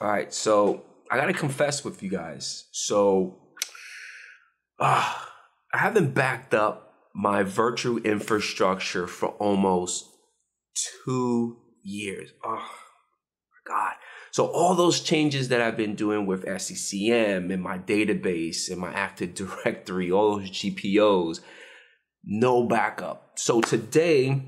All right, so I gotta confess with you guys. So, uh, I haven't backed up my virtual infrastructure for almost two years. Oh my God. So all those changes that I've been doing with SCCM and my database and my Active Directory, all those GPOs, no backup. So today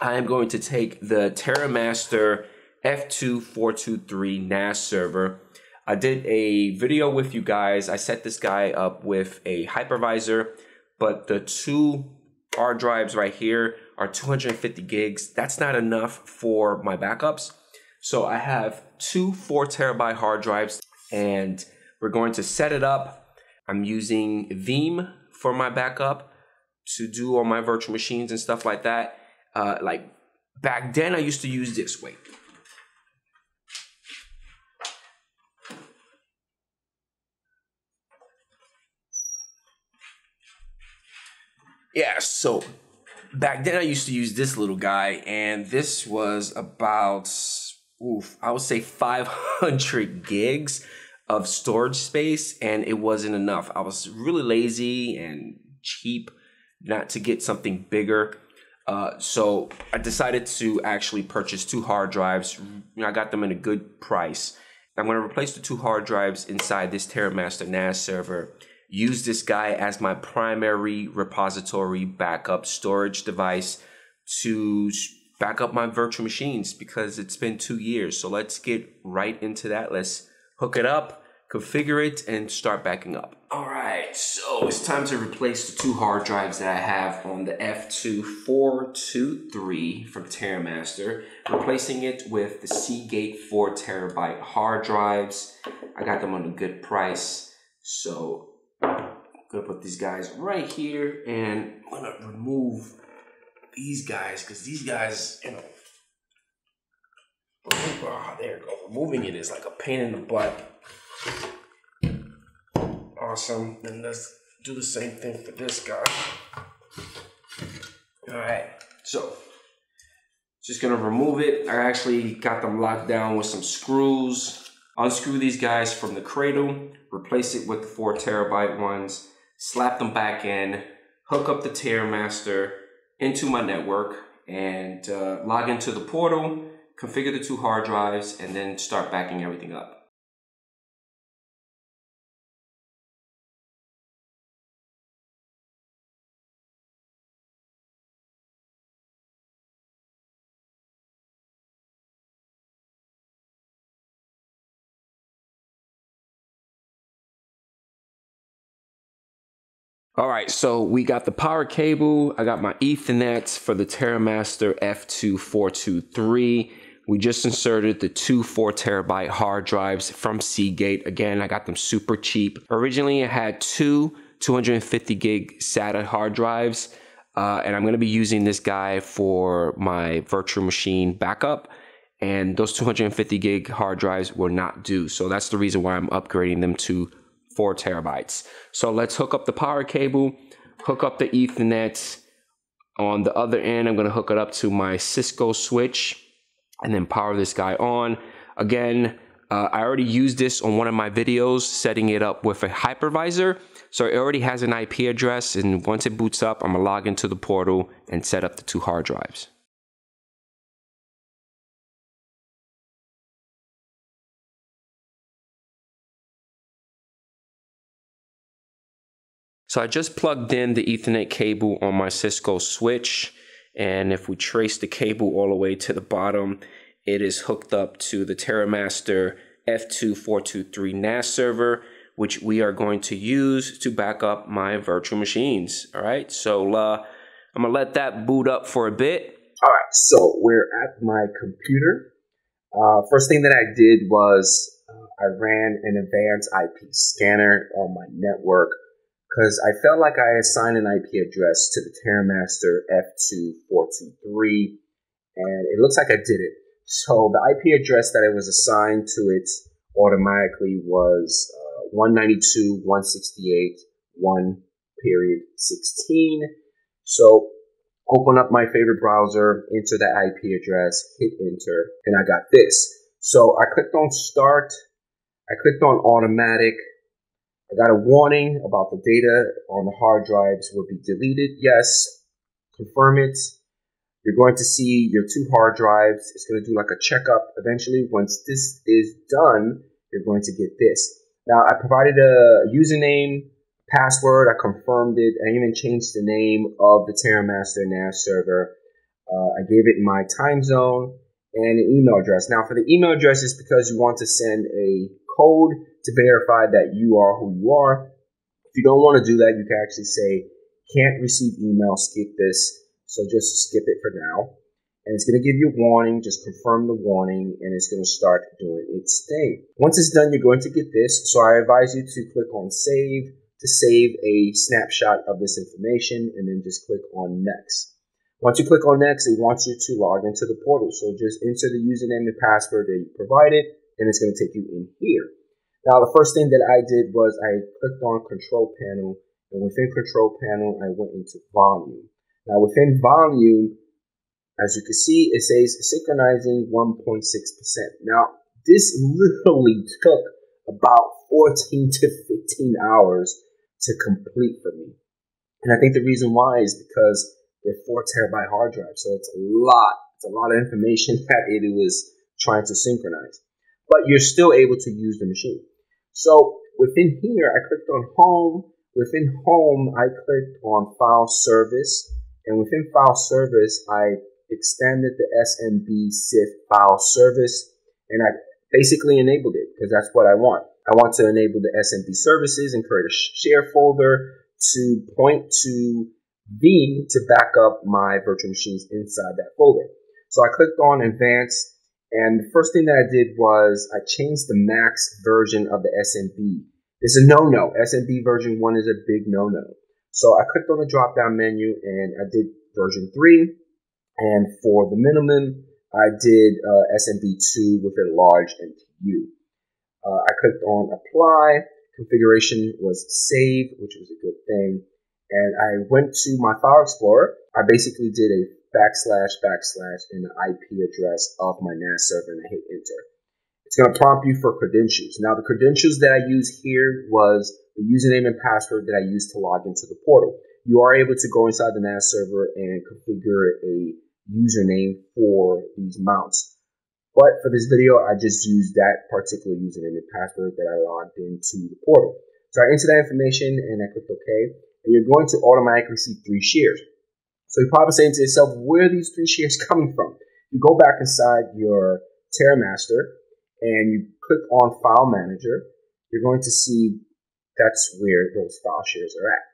I am going to take the TerraMaster F2423 NAS server. I did a video with you guys. I set this guy up with a hypervisor, but the two hard drives right here are 250 gigs. That's not enough for my backups. So I have two four terabyte hard drives and we're going to set it up. I'm using Veeam for my backup to do all my virtual machines and stuff like that. Uh, like back then I used to use this way. Yeah, so back then I used to use this little guy, and this was about, oof, I would say 500 gigs of storage space, and it wasn't enough. I was really lazy and cheap not to get something bigger. Uh, so I decided to actually purchase two hard drives. I got them at a good price. I'm going to replace the two hard drives inside this TerraMaster NAS server use this guy as my primary repository backup storage device to back up my virtual machines because it's been two years. So let's get right into that. Let's hook it up, configure it, and start backing up. All right, so it's time to replace the two hard drives that I have on the F2423 from TerraMaster, replacing it with the Seagate 4 terabyte hard drives. I got them on a good price. So gonna put these guys right here and I'm gonna remove these guys because these guys, you know, oh, there. Removing it is like a pain in the butt. Awesome. And let's do the same thing for this guy. All right. So just gonna remove it. I actually got them locked down with some screws. Unscrew these guys from the cradle, replace it with the four terabyte ones, slap them back in, hook up the TerraMaster into my network, and uh, log into the portal, configure the two hard drives, and then start backing everything up. All right, so we got the power cable. I got my Ethernet for the TerraMaster F2423. We just inserted the two four terabyte hard drives from Seagate. Again, I got them super cheap. Originally, I had two 250 gig SATA hard drives, uh, and I'm gonna be using this guy for my virtual machine backup. And those 250 gig hard drives will not do. So that's the reason why I'm upgrading them to four terabytes. So let's hook up the power cable, hook up the ethernet. On the other end, I'm gonna hook it up to my Cisco switch and then power this guy on. Again, uh, I already used this on one of my videos, setting it up with a hypervisor. So it already has an IP address and once it boots up, I'm gonna log into the portal and set up the two hard drives. So I just plugged in the ethernet cable on my Cisco switch. And if we trace the cable all the way to the bottom, it is hooked up to the TerraMaster F2423 NAS server, which we are going to use to back up my virtual machines. All right, so uh, I'm gonna let that boot up for a bit. All right, so we're at my computer. Uh, first thing that I did was uh, I ran an advanced IP scanner on my network because I felt like I assigned an IP address to the TerraMaster F2423, and it looks like I did it. So the IP address that I was assigned to it automatically was uh, 192.168.1 period 16. So open up my favorite browser, enter the IP address, hit enter, and I got this. So I clicked on start. I clicked on automatic. I got a warning about the data on the hard drives would be deleted. Yes. Confirm it. You're going to see your two hard drives. It's going to do like a checkup. Eventually, once this is done, you're going to get this. Now, I provided a username, password. I confirmed it. I even changed the name of the TerraMaster NAS server. Uh, I gave it my time zone and an email address. Now, for the email address, it's because you want to send a code to verify that you are who you are. If you don't want to do that, you can actually say, can't receive email, skip this. So just skip it for now. And it's going to give you a warning. Just confirm the warning and it's going to start doing its thing. Once it's done, you're going to get this. So I advise you to click on save to save a snapshot of this information and then just click on next. Once you click on next, it wants you to log into the portal. So just enter the username and password that you provided and it's going to take you in here. Now, the first thing that I did was I clicked on control panel and within control panel, I went into volume. Now within volume, as you can see, it says synchronizing 1.6%. Now, this literally took about 14 to 15 hours to complete for me. And I think the reason why is because they're four terabyte hard drives. So it's a lot, it's a lot of information that it was trying to synchronize. But you're still able to use the machine. So within here, I clicked on home. Within home, I clicked on file service and within file service, I extended the SMB CIF file service and I basically enabled it because that's what I want. I want to enable the SMB services and create a share folder to point to Veeam to back up my virtual machines inside that folder. So I clicked on advanced and the first thing that I did was I changed the max version of the SMB. It's a no-no. SMB version 1 is a big no-no. So I clicked on the drop down menu and I did version 3. And for the minimum, I did uh, SMB2 with a large MTU. Uh, I clicked on apply. Configuration was save, which was a good thing. And I went to my file explorer. I basically did a backslash backslash in the IP address of my NAS server and I hit enter. It's going to prompt you for credentials. Now, the credentials that I use here was the username and password that I used to log into the portal. You are able to go inside the NAS server and configure a username for these mounts. But for this video, I just used that particular username and password that I logged into the portal. So I entered that information and I clicked OK. And you're going to automatically see three shares. So you're probably saying to yourself, where are these three shares coming from? You go back inside your TerraMaster and you click on File Manager, you're going to see that's where those file shares are at.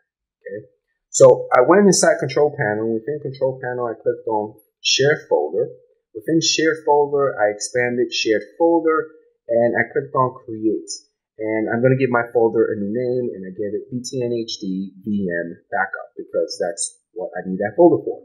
Okay. So I went inside Control Panel. Within Control Panel, I clicked on Share Folder. Within Share Folder, I expanded Shared Folder, and I clicked on Create. And I'm going to give my folder a new name, and I gave it BTNHD VM Backup because that's what I need that folder for.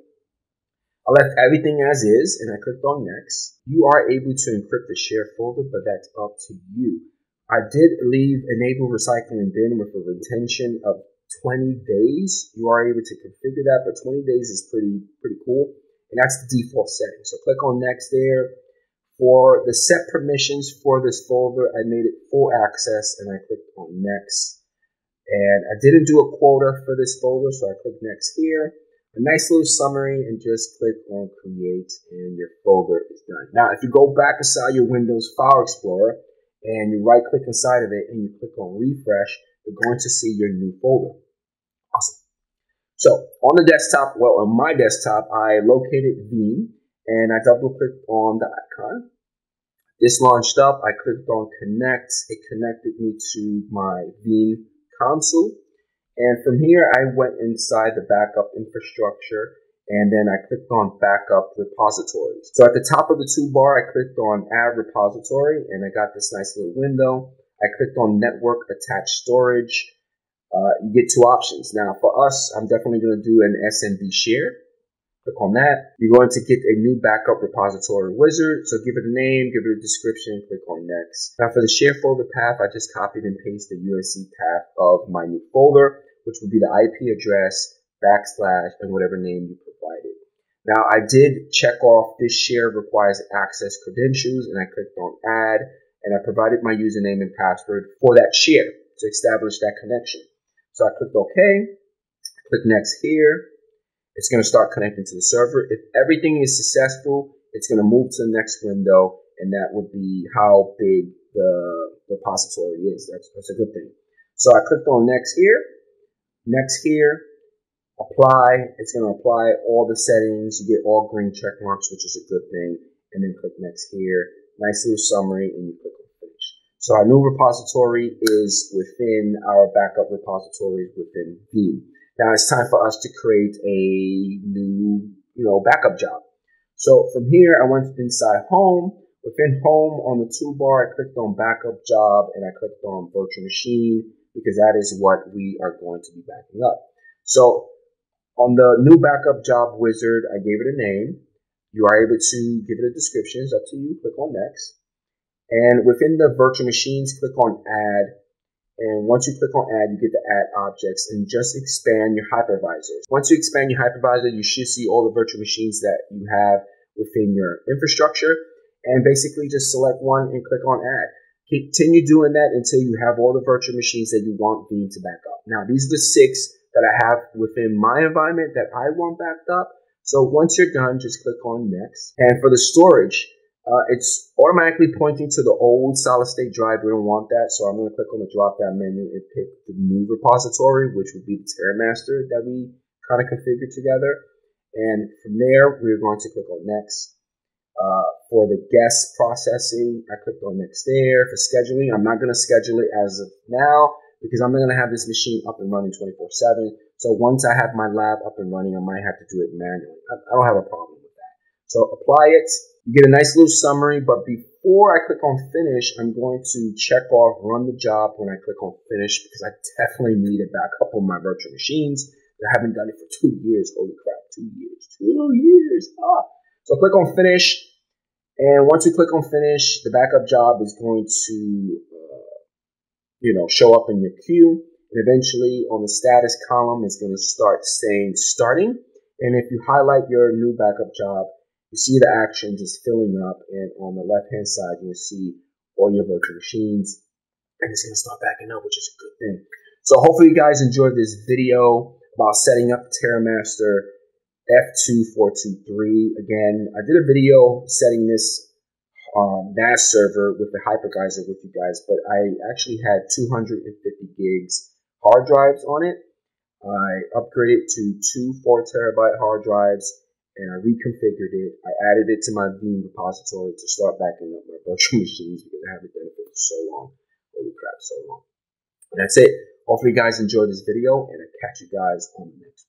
I left everything as is and I clicked on next. You are able to encrypt the share folder, but that's up to you. I did leave enable recycling bin with a retention of 20 days. You are able to configure that, but 20 days is pretty pretty cool. And that's the default setting. So click on next there. For the set permissions for this folder, I made it full access and I clicked on next. And I didn't do a quota for this folder, so I clicked next here a nice little summary and just click on create and your folder is done. Now, if you go back inside your Windows File Explorer and you right click inside of it and you click on refresh, you're going to see your new folder. Awesome. So on the desktop, well, on my desktop, I located Veeam and I double clicked on the icon. This launched up. I clicked on connect. It connected me to my Veeam console. And from here, I went inside the backup infrastructure and then I clicked on backup repositories. So at the top of the toolbar, I clicked on add repository and I got this nice little window. I clicked on network attached storage. Uh, you get two options. Now for us, I'm definitely going to do an SMB share. Click on that. You're going to get a new backup repository wizard. So give it a name, give it a description, click on next. Now for the share folder path, I just copied and pasted the UNC path of my new folder which would be the IP address backslash and whatever name you provided. Now I did check off this share requires access credentials and I clicked on add and I provided my username and password for that share to establish that connection. So I clicked OK, click next here. It's going to start connecting to the server. If everything is successful, it's going to move to the next window and that would be how big the repository is. That's, that's a good thing. So I clicked on next here, next here, apply. It's going to apply all the settings. You get all green check marks, which is a good thing. And then click next here. Nice little summary, and you click on finish. So our new repository is within our backup repositories within Veeam. Now it's time for us to create a new, you know, backup job. So from here, I went inside home. Within home on the toolbar, I clicked on backup job and I clicked on virtual machine because that is what we are going to be backing up. So on the new backup job wizard, I gave it a name. You are able to give it a description. It's up to you. Click on next. And within the virtual machines, click on add. And once you click on add, you get to add objects and just expand your hypervisors. Once you expand your hypervisor, you should see all the virtual machines that you have within your infrastructure. And basically just select one and click on add. Continue doing that until you have all the virtual machines that you want Veeam to back up. Now, these are the six that I have within my environment that I want backed up. So once you're done, just click on next. And for the storage, uh, it's automatically pointing to the old solid state drive. We don't want that. So I'm going to click on the drop down menu and pick the new repository, which would be the TerraMaster that we kind of configured together. And from there, we're going to click on next. Uh, for the guest processing, I clicked on next there. For scheduling, I'm not going to schedule it as of now because I'm going to have this machine up and running 24 7. So once I have my lab up and running, I might have to do it manually. I, I don't have a problem with that. So apply it. You get a nice little summary, but before I click on finish, I'm going to check off run the job when I click on finish because I definitely need a backup on my virtual machines. I haven't done it for two years. Holy crap, two years, two years. Ah. So click on finish. And once you click on finish, the backup job is going to you know, show up in your queue. And eventually on the status column, it's going to start saying starting. And if you highlight your new backup job, you see the action is filling up. And on the left hand side, you'll see all your virtual machines. And it's going to start backing up, which is a good thing. So hopefully you guys enjoyed this video about setting up TerraMaster F2423. Again, I did a video setting this um, NAS server with the hypervisor with you guys, but I actually had 250 gigs hard drives on it. I upgraded to two 4 terabyte hard drives and I reconfigured it. I added it to my Veeam repository to start backing up my virtual machines because I haven't done it for so long. Holy crap, so long. And that's it. Hopefully you guys enjoyed this video and I catch you guys on the next one.